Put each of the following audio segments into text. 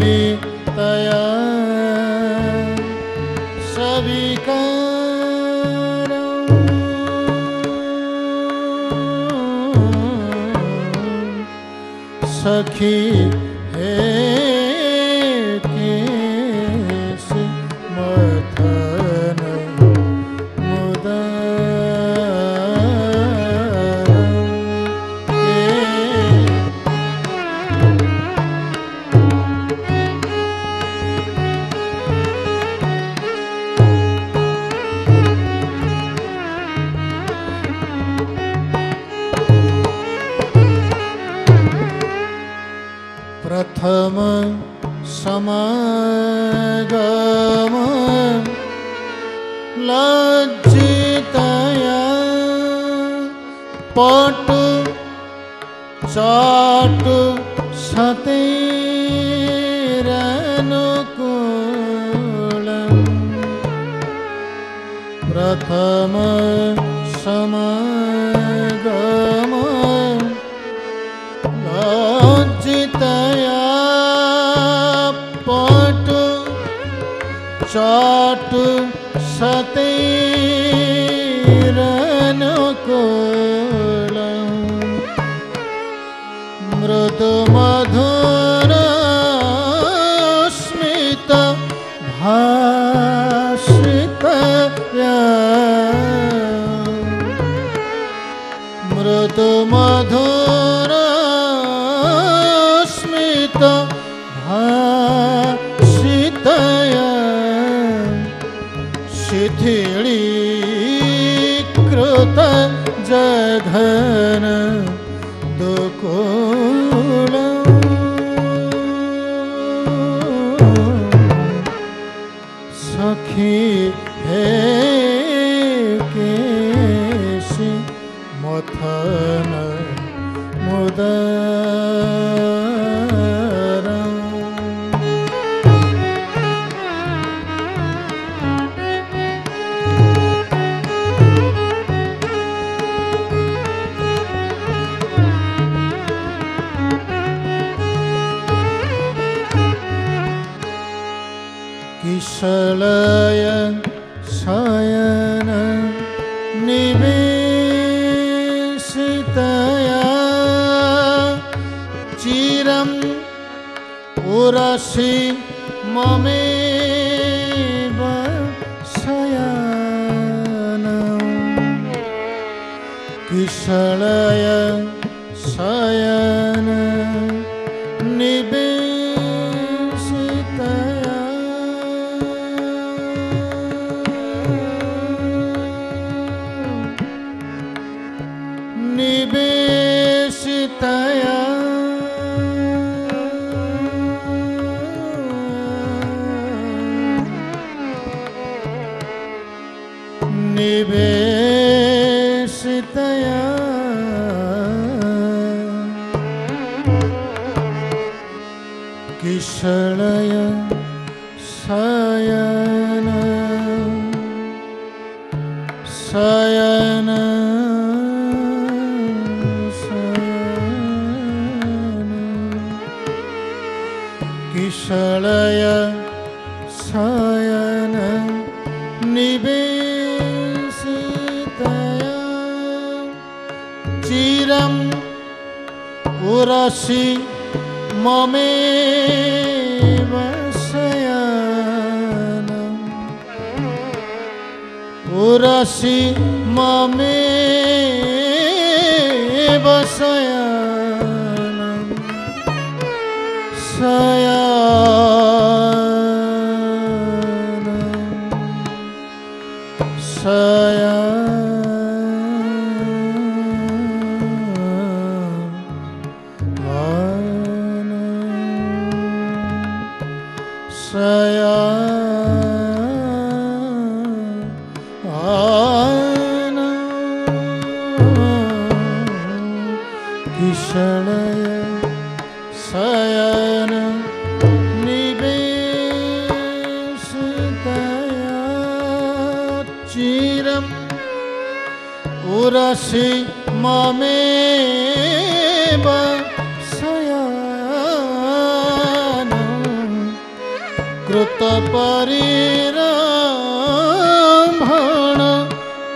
भावि तया सविकार सखी समागम लज्जितया पट चाट सतेरनुकूलम् प्रथम समागम चाट सतेरनुकूलम् जघन य चिरं पुरसि ममे शयन किशलय शयन शयन। शयन। किशलय शयन। निवेशितया। चिरम् उरसि ममेव शयनम् उरसि ममेव शयनम् शयानम् कृतपरिरम्भण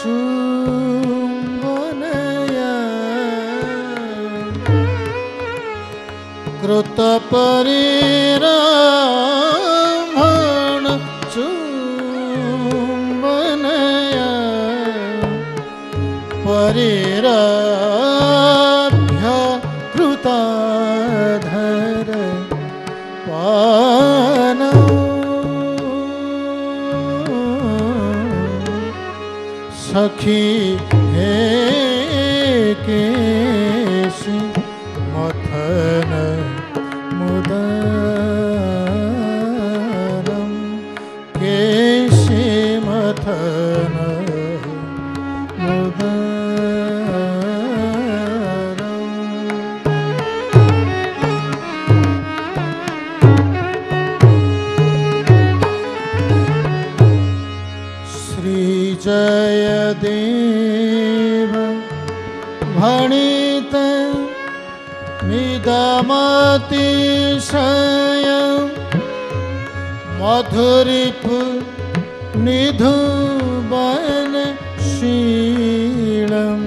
चुम्बनया। कृतपरिरम्भण चुम्बनया परिरभ्य सखी श्रीजयदेव भणित मिदमतिशय मधुरिप निधुबन शीलम्।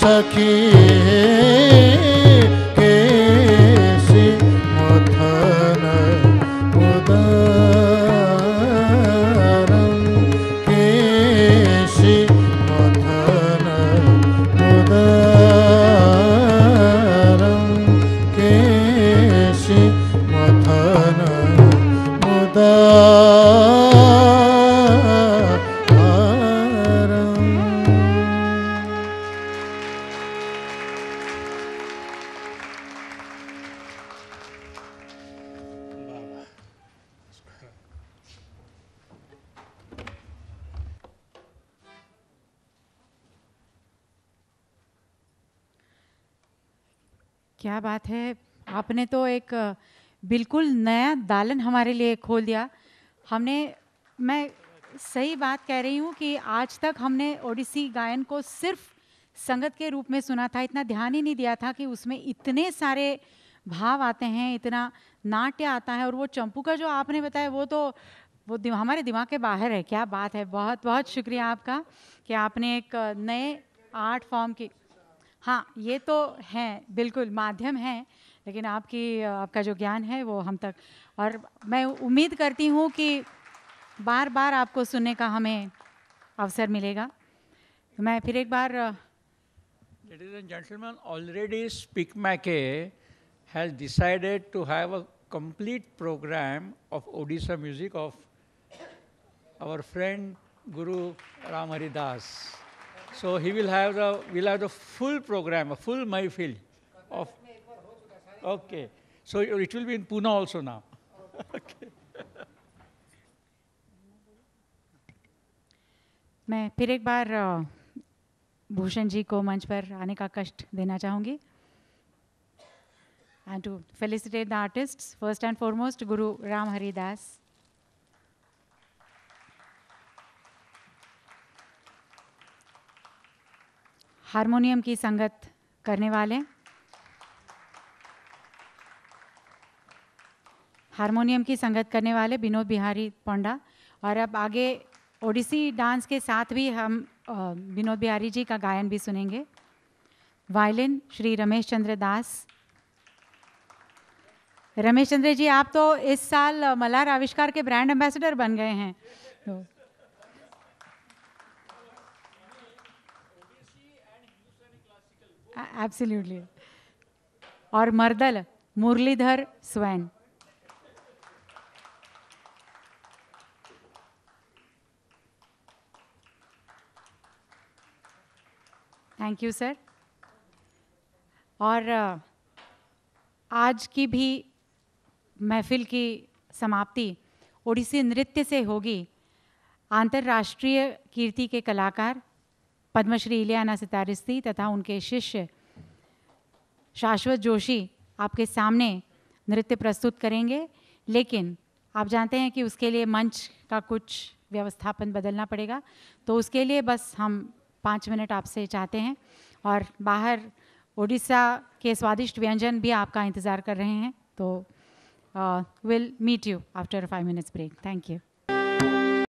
सखी क्या बात है? आपने तो एक बिल्कुल नया दालन हमारे लिए खोल दिया। हमने मैं सही बात कह रही हूँ कि आज तक हमने ओडिसी गायन को सिर्फ़ संगत के रूप में सुना था इतना ध्यान ही नहीं दिया था कि उसमें इतने सारे भाव आते हैं इतना नाट्य आता है और वो चंपू का जो आपने बताया वो तो वो दिम, हमारे दिमाग के बाहर है क्या बात है? बहुत बहुत शुक्रिया आपका कि आपने एक नए आर्ट फॉर्म की हाँ ये तो हैं, बिल्कुल माध्यम है, लेकिन आपकी, आपका जो ज्ञान है वो हम तक, और मैं उम्मीद करती हूँ कि बार बार आपको सुनने का हमें अवसर मिलेगा। तो मैं फिर एक बार ladies and gentleman already SPIC MACAY has decided to have a complete programme of Odisha music of our friend Guru Ram Haridas So he will have the will have the full program, a full mahfil of. Okay. So it will be in Pune also now. मैं फिर एक बार भूषण जी को मंच पर आने का कष्ट देना चाहूँगी and to felicitate the artist first and foremost Guru Ram Haridas harmonium की संगत करने वाले हारमोनियम की संगत करने वाले विनोद बिहारी पोंडा। और अब आगे ओडिसी डांस के साथ भी हम विनोद बिहारी जी का गायन भी सुनेंगे। वायलिन श्री रमेश चंद्र दास। रमेश चंद्र जी, आप तो इस साल मलार आविष्कार के ब्रांड एम्बेसडर बन गए हैं। तो एब्सोल्युटली और mardal Muralidhar Swain thank you sir और आज की भी महफिल की समाप्ति ओडिसी नृत्य से होगी। अंतर्राष्ट्रीय कीर्ति के कलाकार पद्मश्री इलियाना सितारिस्ती तथा उनके शिष्य शाश्वत जोशी आपके सामने नृत्य प्रस्तुत करेंगे। लेकिन आप जानते हैं कि उसके लिए मंच का कुछ व्यवस्थापन बदलना पड़ेगा। तो उसके लिए बस हम पाँच मिनट आपसे चाहते हैं और बाहर ओडिशा के स्वादिष्ट व्यंजन भी आपका इंतज़ार कर रहे हैं। तो will meet you after five minutes break thank you